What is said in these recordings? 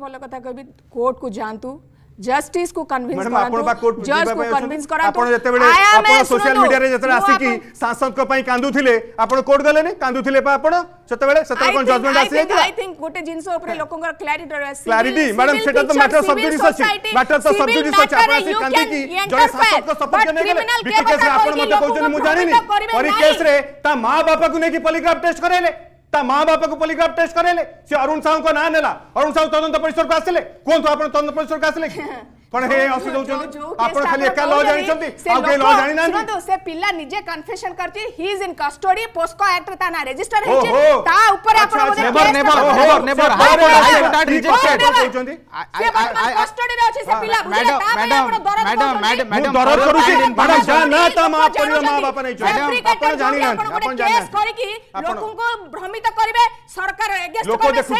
ଭଲ କଥା କହିବି କୋର୍ଟକୁ ଯାଆନ୍ତୁ ଜଷ୍ଟିସକୁ କନଭିନ୍ସ କରନ୍ତୁ ଜଜ୍କୁ କନଭିନ୍ସ କରନ୍ତୁ ଆପଣ ଯେତେବେଳେ ଆପଣ ସୋସିଆଲ ମିଡିଆରେ ଯେତେବେଳେ ଆସିକି ଶାସକଙ୍କ ପାଇଁ କାନ୍ଦୁଥିଲେ ଆପଣ କୋର୍ଟ ଗଲେନି କାନ୍ଦୁଥିଲେ ପା ଆପଣ ସେତେବେଳେ ସେତେବେଳେ କ'ଣ ଜଜମେଣ୍ଟ ଆସି ଯାଇଥିଲା ଆଇ ଥିଙ୍କ ଗୋଟେ ଜିନିଷ ଉପରେ ଲୋକଙ୍କର କ୍ଲାରିଟି ରହିଛି କ୍ଲାରିଟି ମ୍ୟାଡମ୍ ସେଟା ତ ମ୍ୟାଟର ସବ୍ ଜୁଡିସ୍ ଅଛି ମ୍ୟାଟର ତ ସବ୍ ଜୁଡିସ୍ ଅଛି ଆପଣ ଆସି କାନ୍ଦିକି ଜଣେ ଶାସକଙ୍କ ସପୋର୍ଟ ନେଇଗଲେ ବିଟି କେସରେ ଆପଣ ମୋତେ କହୁଛନ୍ତି ମୁଁ ଜାଣିନି ପରି କେସରେ ତା ମା ବାପାକୁ ନେଇକି ପଲିଗ୍ରାଫ ଟେଷ୍ଟ କରାଇଲେ बाप को पॉलीग्राफ टेस्ट करेले से अरुण साहू को ना नेला अरुण साहू तदंत परिसर को आसले कौन तो आपण तदंत परिसर को आसले પણ હે હસી દઉଛନ୍ତି ଆପଣ ଖାଲି ଏକା ଲ ଜାଣିଛନ୍ତି ଆଉ କେହି ଲ ଜାଣି ନାହାନ୍ତି ଶୁଣନ୍ତୁ ସେ ପିଲା ନିଜେ କନଫେସନ୍ କରିଛି he is in custody POCSO ଆକ୍ଟରେ ତା ନାଁ ରେଜିଷ୍ଟର ହେଇଛି ତା ଉପରେ ଆପଣ ବୋଧେ never never never never high court high court at rejected କହୁଛନ୍ତି ସେ ବର୍ତ୍ତମାନ କଷ୍ଟଡି ରେ ଅଛି ସେ ପିଲା ବୁଝିଲେ ତା ପାଇଁ ଆପଣ ଦରଦ ମ୍ୟାଡମ ମ୍ୟାଡମ ମ୍ୟାଡମ ଦରଦ କରୁଛି ମ୍ୟାଡମ ଯା ନା ତା ମା ପରିବା ମା ବାପା ନେଇ ଆପଣ ଜାଣି ନାହାନ୍ତି ଆପଣ ଜାଣି ନାହାନ୍ତି କେସ୍ କରିକି ଲୋକଙ୍କୁ ଭ୍ରମିତ କରିବେ ସରକାର ଏଗେଷ୍ଟ କଲେ ସେ ପିଲା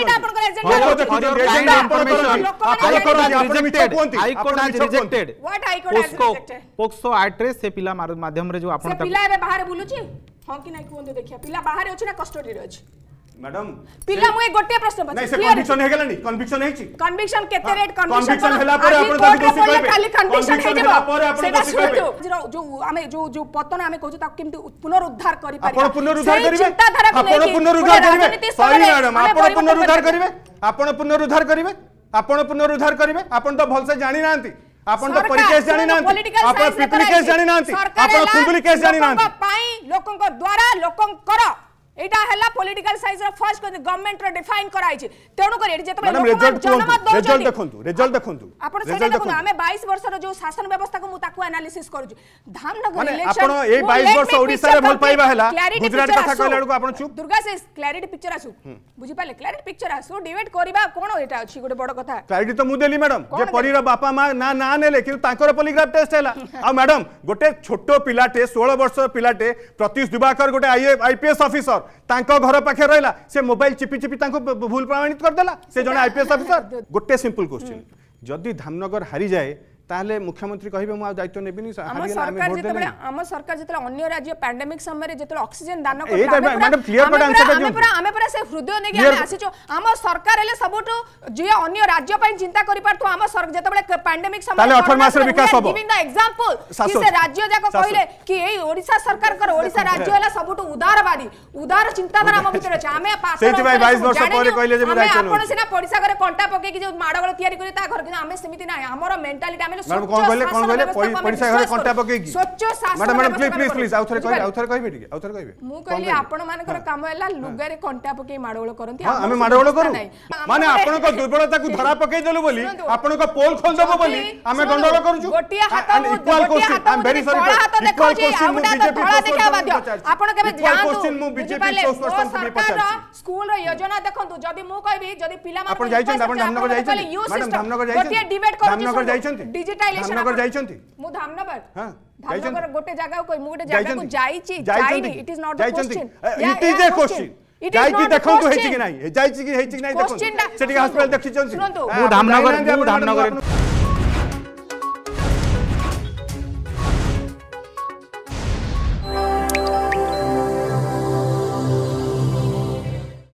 ମାଧ୍ୟମରେ ଯୋଉ ଆପଣ ପିଲା ଏବେ ବାହାରେ ବୁଲୁଛି ହଁ କି ନାଇଁ କୁହନ୍ତୁ ଦେଖିବା ପିଲା ବାହାରେ ଅଛି ନା କଷ୍ଟଡିରେ ଅଛି ମ୍ୟାଡାମ ପିଲା ମୁଁ ଏ ଗୋଟିଏ ପ୍ରଶ୍ନ ପଚାରୁଛି ନାଇଁ ସେ କନଭିକ୍ସନ ହେଇଗଲାନି କନଭିକ୍ସନ ହେଇଛି କନଭିକ୍ସନ କେତେ ରେଟ୍ କନଭିକ୍ସନ ହେଲା ପରେ ଆପଣ ତାକୁ ଦୋଷୀ କହିବେ ଖାଲି କନଭିକ୍ସନ ହେଇଯିବ ପରେ ଆପଣ ଦୋଷୀ କହିବେ ଯୋଉ ଆମେ ଯୋଉ ଯୋଉ ପତନ ଆମେ କହୁଛୁ ତାକୁ କେମିତି ପୁନରୁଦ୍ଧାର କରି ପାରିବା ଆପଣ ପୁନରୁଦ୍ଧାର କରିବେ ଆପଣ ପୁନରୁଦ୍ଧାର କରିବେ ସରି ମ୍ୟାଡାମ ଆପଣ ପୁନରୁଦ୍ଧାର କରିବେ ଆପଣ ପୁନରୁଦ୍ଧାର କରିବେ ଆପଣ ପୁନରୁଦ୍ଧାର କରିବେ ଆପଣ ତ ଭଲସେ ଜାଣି ନାହାନ୍ତି ଆପଣ ତ ପରିକେଶ ଜାଣି ନାହାନ୍ତି ଆପଣ ପିପଲି କେସ୍ ଜାଣି ନାହାନ୍ତି ଆପଣ ଖୁନ୍ଦୁଲି କେସ୍ ଜାଣି ନାହାନ୍ତି ଲୋକଙ୍କ ଦ୍ୱାରା ଲୋକଙ୍କର ଏଇଟା ହେଲା ପଲିଟିକାଲ ସାଇନ୍ସର ଫର୍ଷ୍ଟ ଗଭର୍ଣ୍ଣମେଣ୍ଟର ଡିଫାଇନ୍ କରାଯାଇଛି ତେଣୁକରି ଏଠି ଯେତେବେଳେ ଲୋକମାନେ ଜନମତ ଦେଉଛନ୍ତି ଦେଖନ୍ତୁ ରେଜଲ୍ଟ ଦେଖନ୍ତୁ ଆପଣ ସେଇଟା ଦେଖନ୍ତୁ ଆମେ 22 ବର୍ଷର ଯୋଉ ଶାସନ ବ୍ୟବସ୍ଥାକୁ ମୁଁ ତାକୁ ଆନାଲିସିସ୍ କରୁଛି ଧାମନଗର ଇଲେକ୍ସନ ଆପଣ ଏଇ 22 ବର୍ଷ ଓଡ଼ିଶାରେ ଭଲ ପାଇବା ହେଲା ଗୁଜରାଟ କଥା କହିଲା ବେଳକୁ ଆପଣ ଚୁପ୍ ଦୁର୍ଗା ସେ କ୍ଲାରିଟି ପିକ୍ଚର ଆସୁ ବୁଝି ପାରିଲେ କ୍ଲାରିଟି ପିକ୍ଚର ଆସୁ ଡିବେଟ୍ କରିବା କ'ଣ ଏଟା ଅଛି ଗୋଟେ ବଡ଼ କଥା କ୍ଲାରିଟି ତ ମୁଁ ଦେଲି ମ୍ୟାଡମ୍ ଯେ ପରୀର ବାପା ମା ନା ନା ନେଲେ କିନ୍ତୁ ତାଙ୍କର ପଲିଗ୍ରାଫ ଟେଷ୍ଟ ହେଲା ଆଉ ମ୍ୟାଡମ୍ ଗୋଟେ ଛୋଟ ପିଲାଟେ 16 ବର୍ଷର ପିଲାଟେ ପ୍ରତୀଶ ଦିବାକର ଗୋଟେ ଆଇପିଏସ୍ ଅଫିସର घर पाखे रहा से मोबाइल चिपि चिपि भूल प्रमाणित करदेला से जन आईपीएस अफिसर गोटे सिंपल क्वेश्चन जदि धामनगर हारी जाए তাহলে মুখ্যমন্ত্রী কইবে মই দায়িত্ব নেব নি স্যার আমরা সরকার যেতেবা আমা সরকার যেতেবা অন্য রাজ্য প্যান্ডেমিক সময়ে যেতেবা অক্সিজেন দান করা আমরা আমরা সারা হৃদয়ে নেকি আসিছো আমা সরকারলে সবটো যে অন্য রাজ্য পাই চিন্তা করি পারতো আমা সরকার যেতেবা প্যান্ডেমিক সময়ে তাহলে 18 মাসৰ বিকাশ হবো দিং ইন দ্য এক্সাম্পল সেই রাজ্য যাক কইলে যে এই ওড়িশা সরকারক ওড়িশা রাজ্য wala সবটো উদারবাদী উদার চিন্তাধাৰা আম ভিতর আছে আমি পাছতে সেই ভাই 22 বছৰ পরে কইলে যে আমি আপোন সেনা পইসা গৰে কণ্টা পকে কি মাডাগল তৈয়াৰ কৰে তা ঘৰ কিন্তু আমি সীমিত নাই আমাৰ মেন্টালিটি ମ୍ୟାଡାମ କଣ କହିଲେ କଣ କହିଲେ ପଡ଼ିଶା ଘରେ କଣ୍ଟା ପକେଇକି madam madam please please please ଆଉ ଥରେ କହିବେ ଆଉ ଥରେ କହିବେ ଟିକେ ଆଉ ଥରେ କହିବେ ମୁଁ କହିଲି ଆପଣମାନଙ୍କର କାମ ହେଲା ଲୁଗାରେ କଣ୍ଟା ପକେଇ ମାଡ଼ଗୋଳ କରନ୍ତି ଆମେ ମାଡ଼ଗୋଳ କରୁ ମାନେ ଆପଣଙ୍କ ଦୁର୍ବଳତାକୁ ଧରା ପକେଇ ଦେଲୁ ବୋଲି ଆପଣଙ୍କ ପୋଲ ଖୋଲିଦେବ ବୋଲି ଆମେ ଗଣ୍ଡଗୋଳ କରୁଛୁ ଗୋଟିଏ ହାତ equal question I am very sorry equal question ମୁଁ ବିଜେପି ଆପଣ କେବେ ଜାଣନ୍ତୁ ମୁଁ ବିଜେପି କୋଶ୍ଚିନ୍ ପଚାରୁଛି ସ୍କୁଲର ଯୋଜନା ଦେଖନ୍ତୁ ଯଦି ମୁଁ କହିବି ଯଦି ପିଲାମାନେ ଆପଣ ଯାଇଛନ୍ତି ଆପଣ ଧାମନଗର ଯାଇଛନ୍ତି ମ୍ୟାଡାମ ଧାମନଗର ଯାଇଛନ୍ତି ଗୋଟିଏ ଡିବେଟ୍ କରୁଛୁ ଧାମନଗର ଯାଇଛନ୍ତି ଡିଜିଟାଇଜେସନ ଧାମନଗର ଯାଇଛନ୍ତି ମୁଁ ଧାମନଗର ହଁ ଧାମନଗର ଗୋଟେ ଜାଗାକୁ କହି ମୁଁ ଗୋଟେ ଜାଗାକୁ ଯାଇଛି ଯାଇନି it is not the question it is a question ଯାଇକି ଦେଖନ୍ତୁ ହେଇଛି କି ନାହିଁ ଯାଇଛି କି ହେଇଛି କି ନାହିଁ ଦେଖନ୍ତୁ ସେଠି ହସ୍ପିଟାଲ ଦେଖିଛନ୍ତି ମୁଁ ଧାମନଗର ମୁଁ ଧାମନଗର